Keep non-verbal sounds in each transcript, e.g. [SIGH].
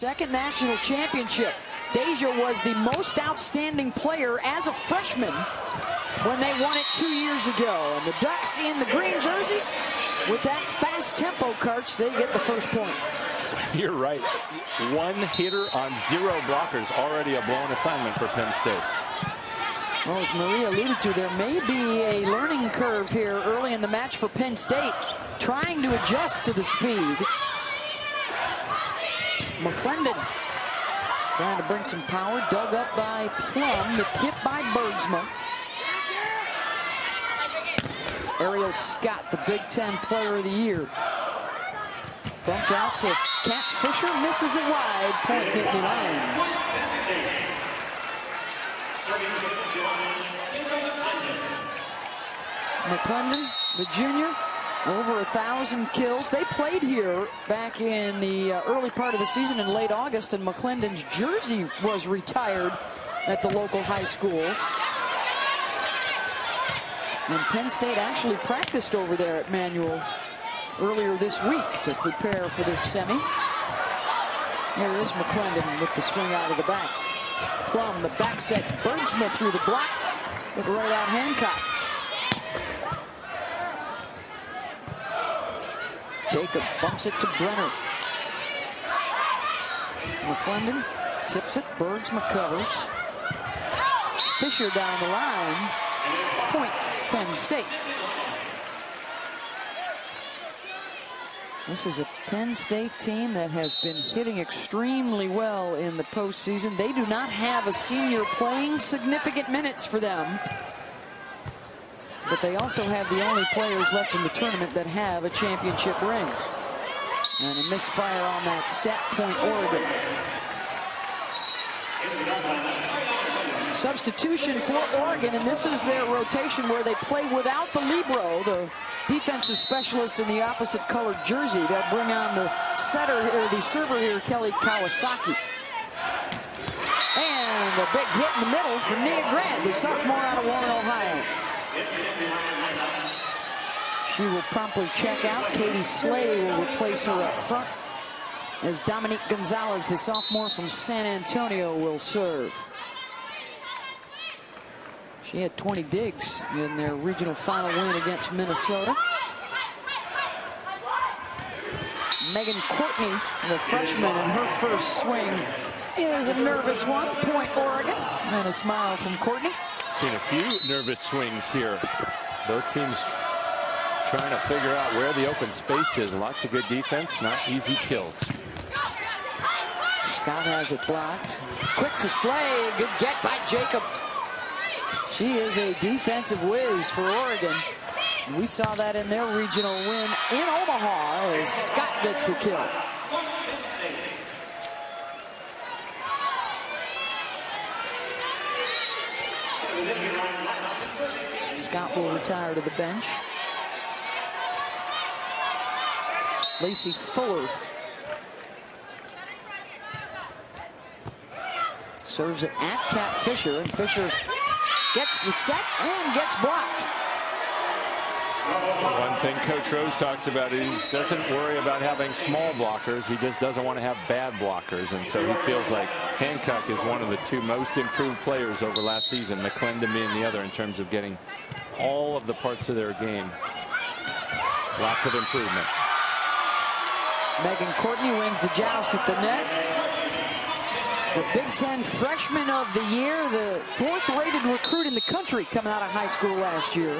Second national championship. Deja was the most outstanding player as a freshman when they won it two years ago. And the Ducks in the green jerseys, with that fast tempo coach, they get the first point. [LAUGHS] You're right. One hitter on zero blockers, already a blown assignment for Penn State. Well, as Maria alluded to, there may be a learning curve here early in the match for Penn State, trying to adjust to the speed. McClendon trying to bring some power, dug up by Plum, the tip by Bergsma. Ariel Scott, the Big Ten Player of the Year. Bumped out to Cat Fisher, misses it wide, point Nittany Lions. McClendon, the junior, over a thousand kills. They played here back in the uh, early part of the season in late August, and McClendon's jersey was retired at the local high school. And Penn State actually practiced over there at Manual earlier this week to prepare for this semi. Here is McClendon with the swing out of the back. Plum, the back set, Bergsma through the block with right out Hancock. Jacob bumps it to Brenner. McClendon tips it. Burns covers. Fisher down the line. Point Penn State. This is a Penn State team that has been hitting extremely well in the postseason. They do not have a senior playing significant minutes for them but they also have the only players left in the tournament that have a championship ring. And a misfire on that set point Oregon. Substitution for Oregon, and this is their rotation where they play without the libero, the defensive specialist in the opposite colored jersey. They'll bring on the setter or the server here, Kelly Kawasaki. And a big hit in the middle for Nia Grant, the sophomore out of Warren, Ohio. She will promptly check out. Katie Slay will replace her up front as Dominique Gonzalez, the sophomore from San Antonio, will serve. She had 20 digs in their regional final win against Minnesota. Megan Courtney, the freshman, in her first swing is a nervous one. Point Oregon. And a smile from Courtney. Seen a few nervous swings here. Both teams trying to figure out where the open space is. Lots of good defense, not easy kills. Scott has it blocked. Quick to Slay. Good get by Jacob. She is a defensive whiz for Oregon. We saw that in their regional win in Omaha as Scott gets the kill. Scott will retire to the bench. Lacey Fuller serves it at Cat Fisher, and Fisher gets the set and gets blocked. One thing Coach Rose talks about is he doesn't worry about having small blockers. He just doesn't want to have bad blockers. And so he feels like Hancock is one of the two most improved players over last season, McClendon being the other in terms of getting all of the parts of their game. Lots of improvement. Megan Courtney wins the joust at the net. The Big Ten Freshman of the Year, the fourth rated recruit in the country coming out of high school last year.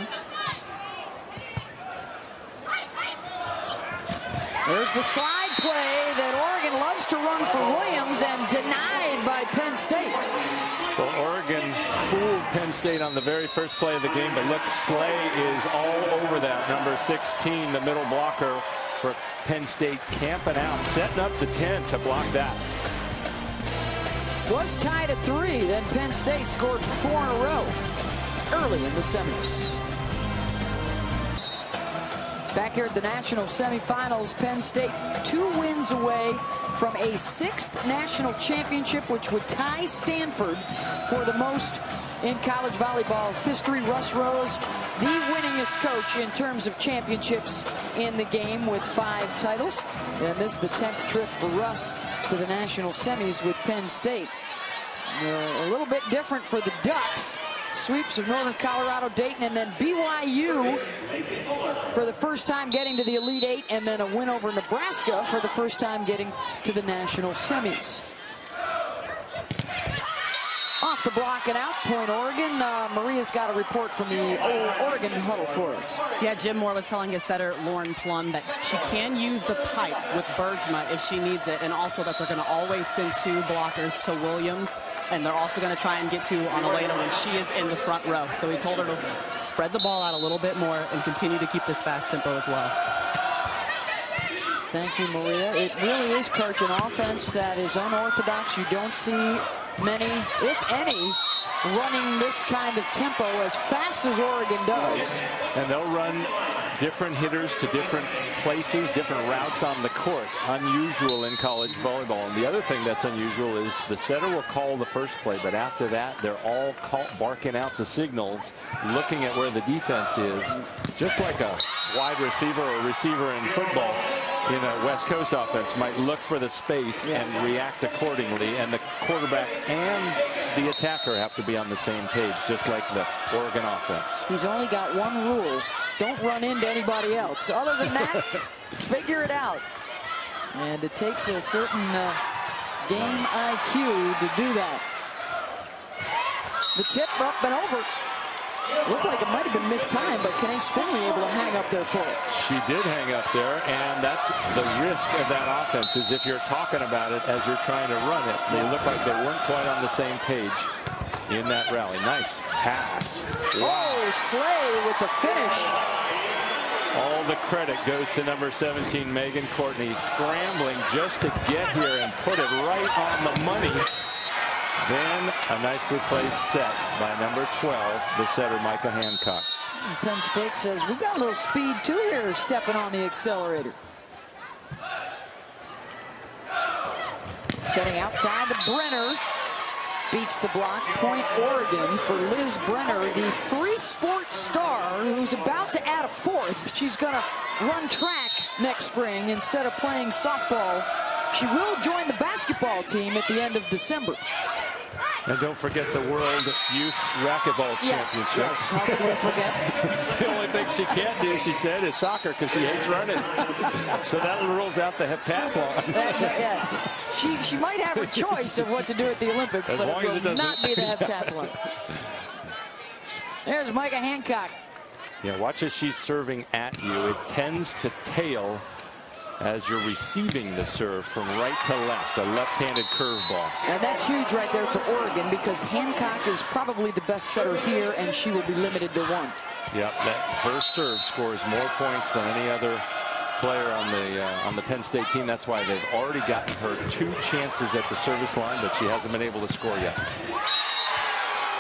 There's the slide play that Oregon loves to run for Williams and denied by Penn State. Well, Oregon fooled Penn State on the very first play of the game, but look, Slay is all over that. Number 16, the middle blocker for Penn State camping out, setting up the 10 to block that. Was tied at three, then Penn State scored four in a row early in the semis. Back here at the national semifinals, Penn State two wins away from a sixth national championship, which would tie Stanford for the most in college volleyball history. Russ Rose, the winningest coach in terms of championships in the game with five titles. And this is the 10th trip for Russ to the national semis with Penn State. Uh, a little bit different for the Ducks. Sweeps of Northern Colorado, Dayton, and then BYU for the first time getting to the Elite Eight, and then a win over Nebraska for the first time getting to the national semis. Off the block and out, Point Oregon. Uh, Maria's got a report from the Oregon huddle for us. Yeah, Jim Moore was telling his setter, Lauren Plum, that she can use the pipe with Bergsma if she needs it, and also that they're going to always send two blockers to Williams, and they're also going to try and get to Onaleda when she is in the front row. So he told her to spread the ball out a little bit more and continue to keep this fast tempo as well. Thank you, Maria. It really is, Kirk, an offense that is unorthodox. You don't see many, if any, running this kind of tempo as fast as Oregon does. And they'll run different hitters to different places, different routes on the court. Unusual in college volleyball. And the other thing that's unusual is the setter will call the first play, but after that, they're all call, barking out the signals, looking at where the defense is, just like a wide receiver or receiver in football in a West Coast offense might look for the space and react accordingly. And the quarterback and the attacker have to be on the same page, just like the Oregon offense. He's only got one rule. Don't run into anybody else. Other than that, [LAUGHS] figure it out. And it takes a certain uh, game IQ to do that. The tip up and over. Looked like it might have been missed time, but Canace Finley able to hang up there for it. She did hang up there, and that's the risk of that offense is if you're talking about it as you're trying to run it, they look like they weren't quite on the same page in that rally. Nice pass. Wow. Oh, Slay with the finish. All the credit goes to number 17, Megan Courtney, scrambling just to get here and put it right on the money. Then a nicely placed set by number 12, the setter Micha Hancock. Penn State says we've got a little speed too here stepping on the accelerator. Setting outside to Brenner. Beats the block. Point Oregon for Liz Brenner, the three-sport star who's about to add a fourth. She's going to run track next spring instead of playing softball. She will join the basketball team at the end of December. And don't forget the World Youth Racquetball Championship. Yes, how can we forget? [LAUGHS] the only thing she can't do, she said, is soccer because she hates running. so that rules out the heptathlon. [LAUGHS] yeah. She, she might have a choice of what to do at the Olympics, as but it will it not be the [LAUGHS] heptathlon. There's Micha Hancock. Yeah, watch as she's serving at you. It tends to tail as you're receiving the serve from right to left, a left-handed curveball. And that's huge right there for Oregon because Hancock is probably the best setter here, and she will be limited to one. Yep, that her serve scores more points than any other player on the uh, on the Penn State team. That's why they've already gotten her two chances at the service line, but she hasn't been able to score yet.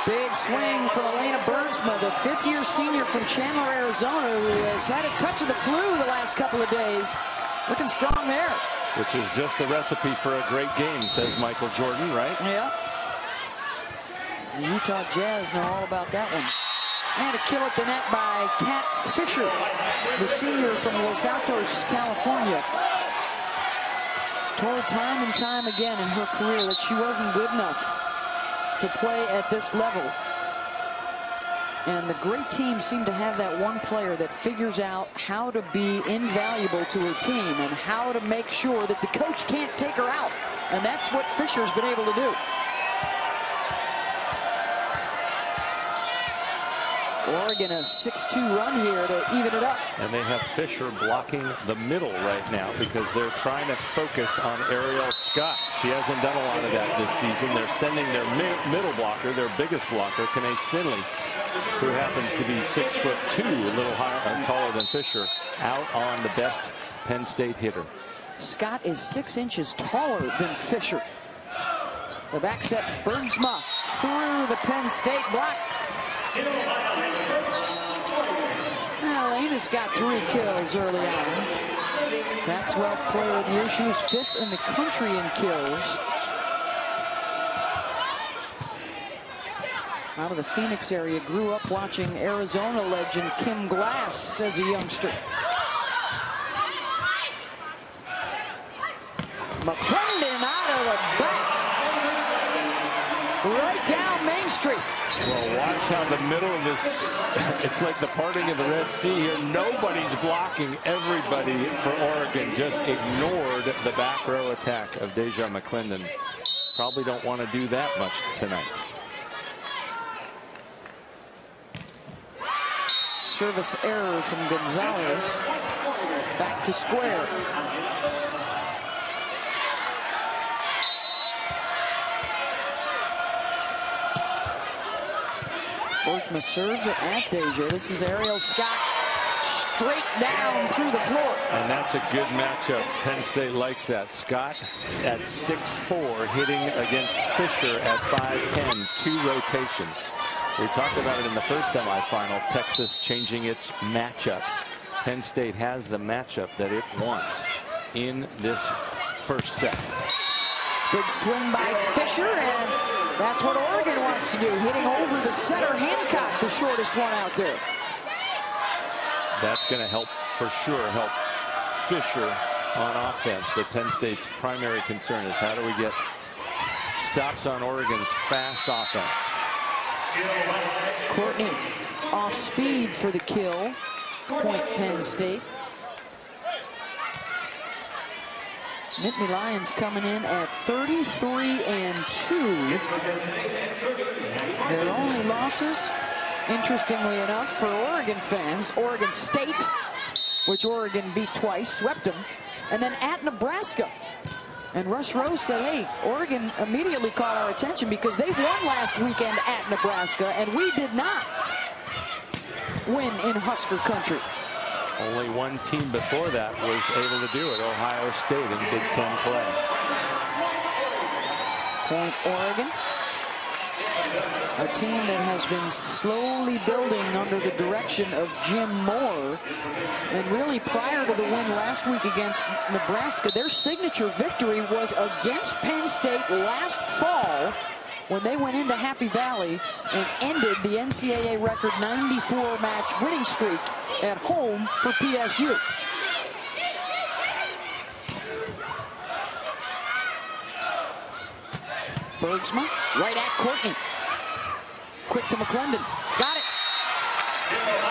Big swing from Alaina Bergsma, the fifth-year senior from Chandler, Arizona, who has had a touch of the flu the last couple of days. Looking strong there. Which is just the recipe for a great game, says Michael Jordan, right? Yeah. The Utah Jazz know all about that one. And a kill at the net by Kat Fisher, the senior from Los Altos, California. Told time and time again in her career that she wasn't good enough to play at this level. And the great teams seem to have that one player that figures out how to be invaluable to her team and how to make sure that the coach can't take her out. And that's what Fisher's been able to do. Oregon a 6-2 run here to even it up. And they have Fisher blocking the middle right now because they're trying to focus on Ariel Scott. She hasn't done a lot of that this season. They're sending their mi middle blocker, their biggest blocker, Canace Finley, who happens to be six foot two, a little higher, uh, taller than Fisher, out on the best Penn State hitter. Scott is six inches taller than Fisher. The back set, Bergsma through the Penn State block. Davis got three kills early on. That 12th Player of the Year. She was fifth in the country in kills. Out of the Phoenix area, grew up watching Arizona legend Kim Glass as a youngster. McClendon out of the back. Right down Main Street. Well, watch how the middle of this, [LAUGHS] it's like the parting of the Red Sea here. Nobody's blocking. Everybody for Oregon just ignored the back row attack of Deja McClendon. Probably don't want to do that much tonight. Service error from Gonzalez. Back to square. Bergsma serves it at Deja. This is Ariel Scott straight down through the floor. And that's a good matchup. Penn State likes that. Scott at 6'4", hitting against Fisher at 5'10", two rotations. We talked about it in the first semifinal, Texas changing its matchups. Penn State has the matchup that it wants in this first set. Good swing by Fisher, and that's what Oregon wants to do, hitting over the center Hancock, the shortest one out there. That's going to help, for sure, help Fisher on offense. But Penn State's primary concern is how do we get stops on Oregon's fast offense. Courtney off speed for the kill. Point Penn State. Nittany Lions coming in at 33 and 2. Their only losses, interestingly enough, for Oregon fans, Oregon State, which Oregon beat twice, swept them, and then at Nebraska. And Russ Rose said, hey, Oregon immediately caught our attention because they won last weekend at Nebraska, and we did not win in Husker country. Only one team before that was able to do it, Ohio State in Big Ten play. Point Oregon. A team that has been slowly building under the direction of Jim Moore. And really prior to the win last week against Nebraska, their signature victory was against Penn State last fall when they went into Happy Valley and ended the NCAA record 94 match winning streak at home for PSU. Bergsma right at Courtney. Quick to McClendon. Got it.